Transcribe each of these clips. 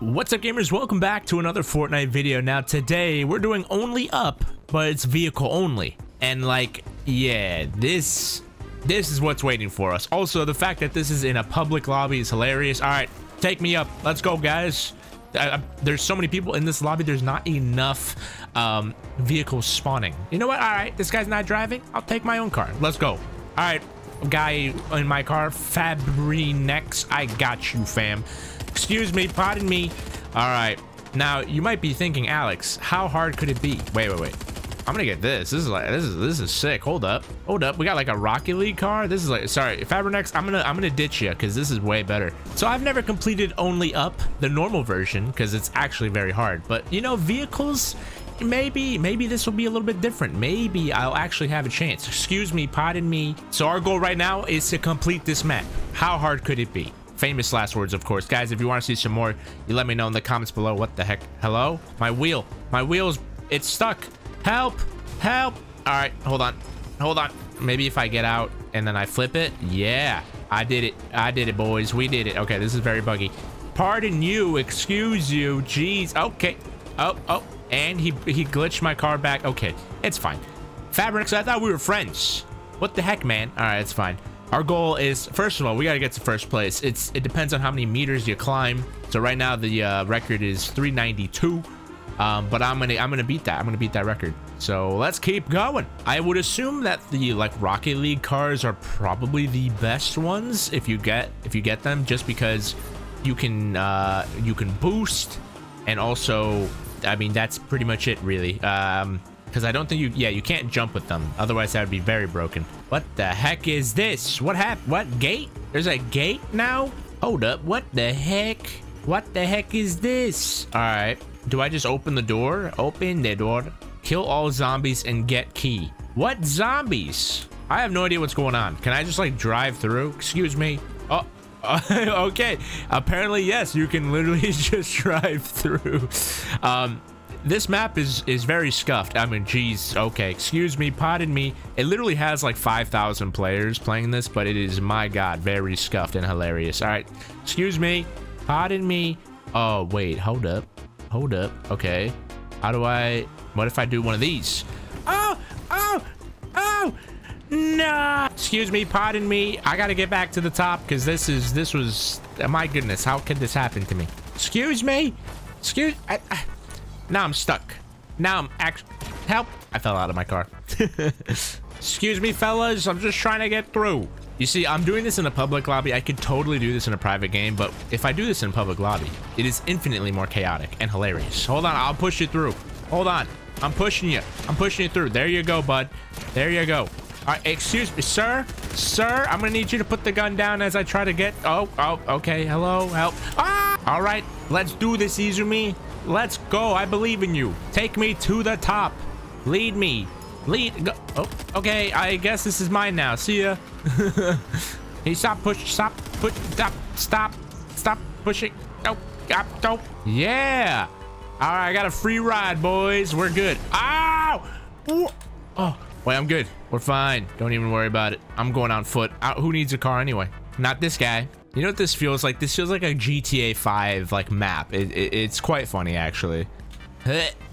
What's up gamers? Welcome back to another Fortnite video. Now today we're doing only up, but it's vehicle only. And like, yeah, this this is what's waiting for us. Also, the fact that this is in a public lobby is hilarious. All right, take me up. Let's go, guys. I, I, there's so many people in this lobby. There's not enough um, vehicles spawning. You know what? All right, this guy's not driving. I'll take my own car. Let's go. All right, guy in my car, Fabrinex. I got you, fam. Excuse me, pardon me. All right. Now, you might be thinking, Alex, how hard could it be? Wait, wait, wait. I'm gonna get this. This is like this is this is sick. Hold up. Hold up. We got like a Rocket League car. This is like sorry, Fabrinex, I'm gonna I'm gonna ditch you because this is way better. So I've never completed only up the normal version because it's actually very hard. But you know, vehicles, maybe maybe this will be a little bit different. Maybe I'll actually have a chance. Excuse me, pardon me. So our goal right now is to complete this map. How hard could it be? Famous last words of course. Guys if you want to see some more you let me know in the comments below. What the heck? Hello? My wheel. My wheel's it's stuck. Help! Help! All right hold on. Hold on. Maybe if i get out and then i flip it? Yeah. I did it. I did it boys. We did it. Okay this is very buggy. Pardon you. Excuse you. Jeez. Okay. Oh oh. And he he glitched my car back. Okay. It's fine. Fabrics i thought we were friends. What the heck man? All right it's fine our goal is, first of all, we got to get to first place. It's It depends on how many meters you climb. So right now the uh, record is 392. Um, but I'm gonna I'm gonna beat that. I'm gonna beat that record. So let's keep going. I would assume that the like Rocket League cars are probably the best ones if you get if you get them, just because you can uh, you can boost, and also I mean that's pretty much it really. Um, because I don't think you, yeah, you can't jump with them. Otherwise, that would be very broken. What the heck is this? What happened? What gate? There's a gate now? Hold up. What the heck? What the heck is this? All right. Do I just open the door? Open the door. Kill all zombies and get key. What zombies? I have no idea what's going on. Can I just like drive through? Excuse me. Oh, okay. Apparently, yes, you can literally just drive through. Um, this map is is very scuffed. I mean, geez, okay, excuse me, pardon me. It literally has like 5,000 players playing this, but it is, my god, very scuffed and hilarious. All right, excuse me, pardon me. Oh, wait, hold up, hold up, okay. How do I, what if I do one of these? Oh, oh, oh, no. Excuse me, pardon me. I gotta get back to the top because this is, this was, my goodness, how could this happen to me? Excuse me, excuse, I, I now I'm stuck. Now I'm actually... Help! I fell out of my car. Excuse me, fellas. I'm just trying to get through. You see, I'm doing this in a public lobby. I could totally do this in a private game, but if I do this in a public lobby, it is infinitely more chaotic and hilarious. Hold on, I'll push you through. Hold on. I'm pushing you. I'm pushing you through. There you go, bud. There you go. All right, excuse me, sir. Sir, I'm gonna need you to put the gun down as I try to get... Oh, oh, okay. Hello, help. Ah! All right, let's do this, Izumi. Let's go. I believe in you. Take me to the top. Lead me. Lead. Go. Oh, okay. I guess this is mine now. See ya. hey, stop push. Stop. Put. Stop. Stop. Stop pushing. Go. Go. Go. Yeah. All right. I got a free ride, boys. We're good. Ow. Oh. Wait, I'm good. We're fine. Don't even worry about it. I'm going on foot. Uh, who needs a car anyway? Not this guy. You know what this feels like? This feels like a GTA 5 like map. It, it, it's quite funny actually.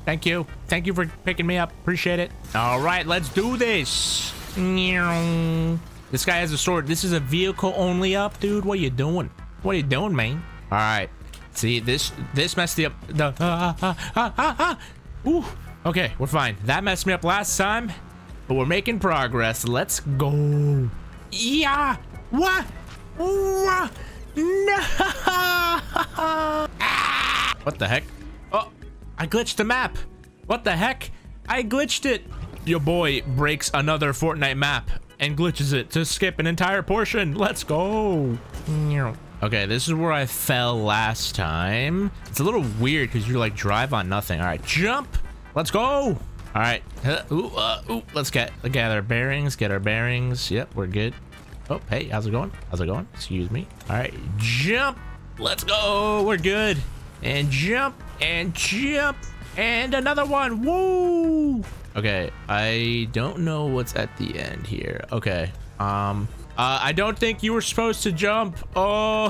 Thank you. Thank you for picking me up. Appreciate it. All right, let's do this. This guy has a sword. This is a vehicle only up, dude. What are you doing? What are you doing, man? All right. See, this this messed me up. The, uh, uh, uh. Ooh. Okay, we're fine. That messed me up last time, but we're making progress. Let's go. Yeah. What? What the heck? Oh, I glitched the map. What the heck? I glitched it. Your boy breaks another Fortnite map and glitches it to skip an entire portion. Let's go. Okay, this is where I fell last time. It's a little weird because you like drive on nothing. All right, jump. Let's go. All right. Ooh, uh, ooh, let's get, get our bearings, get our bearings. Yep, we're good. Oh, hey, how's it going? How's it going? Excuse me. All right, jump. Let's go. We're good. And jump and jump and another one. Woo! Okay, I don't know what's at the end here. Okay. Um, uh, I don't think you were supposed to jump. Oh,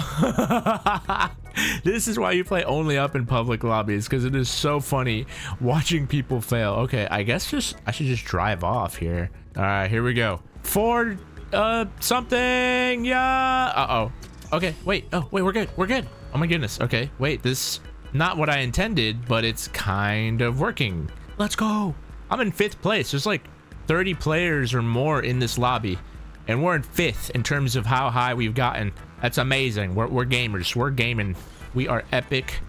this is why you play only up in public lobbies because it is so funny watching people fail. Okay, I guess just I should just drive off here. All right, here we go. Ford, uh, something. Yeah. Uh oh. Okay. Wait. Oh, wait. We're good. We're good. Oh my goodness. Okay. Wait. This not what I intended, but it's kind of working. Let's go. I'm in fifth place. There's like 30 players or more in this lobby, and we're in fifth in terms of how high we've gotten. That's amazing. We're, we're gamers. We're gaming. We are epic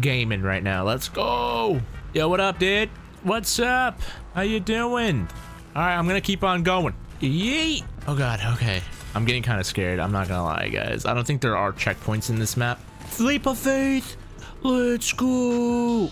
gaming right now. Let's go. Yo, what up, dude? What's up? How you doing? All right, I'm gonna keep on going. Yeet. Oh god, okay. I'm getting kind of scared. I'm not gonna lie, guys. I don't think there are checkpoints in this map. Leap of faith. Let's go.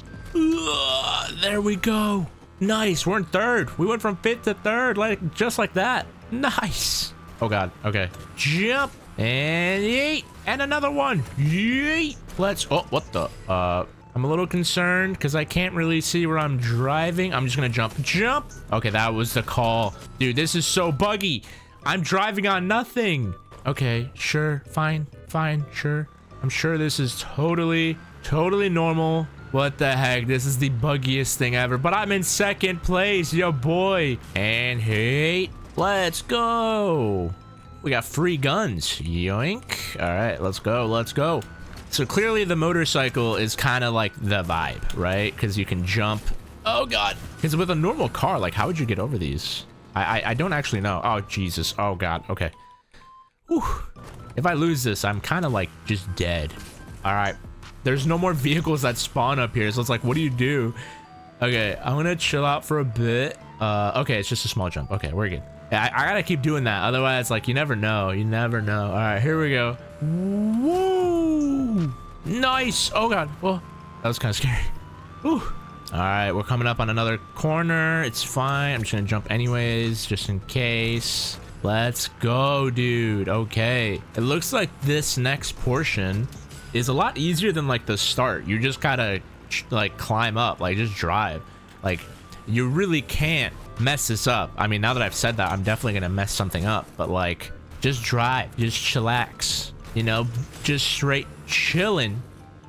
There we go. Nice. We're in third. We went from fifth to third, like just like that. Nice. Oh god. Okay. Jump. And yeet. And another one. Yeet. Let's... Oh, what the... Uh... I'm a little concerned because I can't really see where I'm driving. I'm just going to jump. Jump. Okay, that was the call. Dude, this is so buggy. I'm driving on nothing. Okay, sure. Fine. Fine. Sure. I'm sure this is totally, totally normal. What the heck? This is the buggiest thing ever. But I'm in second place. Yo, boy. And hey, let's go. We got free guns. Yoink. All right, let's go. Let's go. So clearly the motorcycle is kind of like the vibe, right? Because you can jump. Oh, God. Because with a normal car, like, how would you get over these? I, I, I don't actually know. Oh, Jesus. Oh, God. Okay. Whew. If I lose this, I'm kind of like just dead. All right. There's no more vehicles that spawn up here. So it's like, what do you do? Okay, I'm going to chill out for a bit. Uh, okay, it's just a small jump. Okay, we're good. I, I gotta keep doing that. Otherwise, like, you never know. You never know. All right, here we go. Woo! Nice. Oh, God. Well, that was kind of scary. Whew. All right, we're coming up on another corner. It's fine. I'm just going to jump anyways, just in case. Let's go, dude. Okay. It looks like this next portion is a lot easier than, like, the start. You just gotta, like, climb up. Like, just drive. Like, you really can't mess this up. I mean, now that I've said that, I'm definitely gonna mess something up. But like, just drive, just chillax. You know, just straight chilling.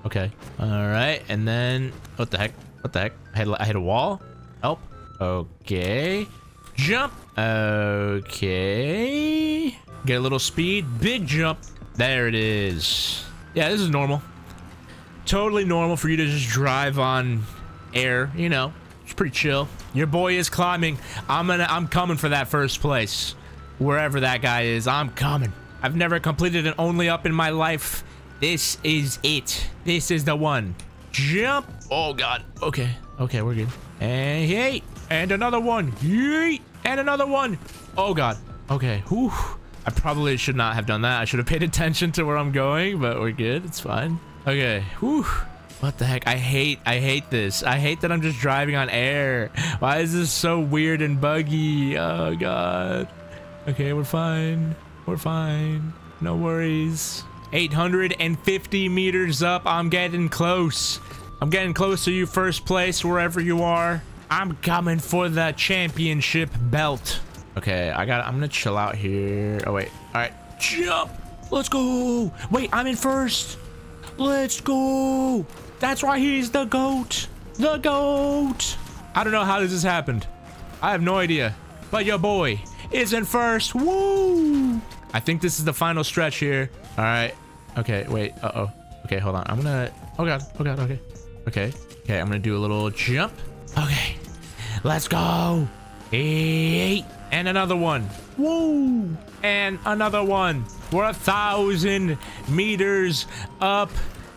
Okay. All right, and then what the heck? What the heck? I hit, I a wall. Help. Okay. Jump. Okay. Get a little speed. Big jump. There it is. Yeah, this is normal. Totally normal for you to just drive on air, you know, it's pretty chill. Your boy is climbing. I'm gonna I'm coming for that first place. Wherever that guy is, I'm coming. I've never completed an only up in my life. This is it. This is the one. Jump. Oh god. Okay. Okay, we're good. And hey, and another one. Yeet. And another one. Oh god. Okay. Whew. I probably should not have done that. I should have paid attention to where I'm going, but we're good. It's fine. Okay. Whew. What the heck? I hate, I hate this. I hate that I'm just driving on air. Why is this so weird and buggy? Oh, God. Okay, we're fine. We're fine. No worries. 850 meters up. I'm getting close. I'm getting close to you first place, wherever you are. I'm coming for the championship belt. Okay, I got I'm gonna chill out here. Oh, wait. All right, jump. Let's go. Wait, I'm in first. Let's go. That's why he's the GOAT. The GOAT. I don't know how this has happened. I have no idea. But your boy is in first. Woo! I think this is the final stretch here. All right. Okay, wait. Uh-oh. Okay, hold on. I'm gonna... Oh, God. Oh, God. Okay. Okay. Okay, I'm gonna do a little jump. Okay. Let's go. Eight. And another one. Woo! And another one. We're a thousand meters up.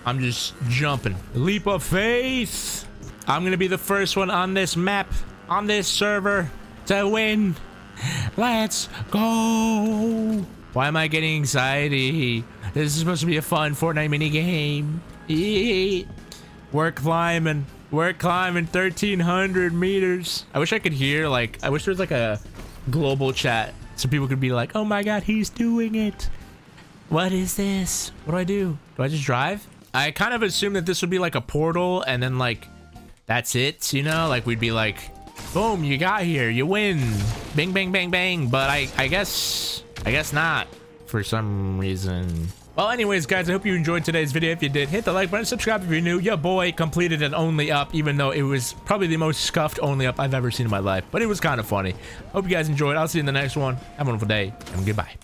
I'm just jumping. Leap of faith. I'm going to be the first one on this map, on this server, to win. Let's go. Why am I getting anxiety? This is supposed to be a fun Fortnite mini game. We're climbing. We're climbing 1,300 meters. I wish I could hear, like, I wish there was, like, a global chat so people could be like, oh my god, he's doing it. What is this? What do I do? Do I just drive? I kind of assumed that this would be like a portal and then like that's it, you know? Like we'd be like, boom, you got here, you win. Bing, bang, bang, bang. But I, I guess, I guess not for some reason. Well, anyways, guys, I hope you enjoyed today's video. If you did, hit the like button, subscribe if you're new. Your boy completed an only up, even though it was probably the most scuffed only up I've ever seen in my life. But it was kind of funny. Hope you guys enjoyed. I'll see you in the next one. Have a wonderful day, and goodbye.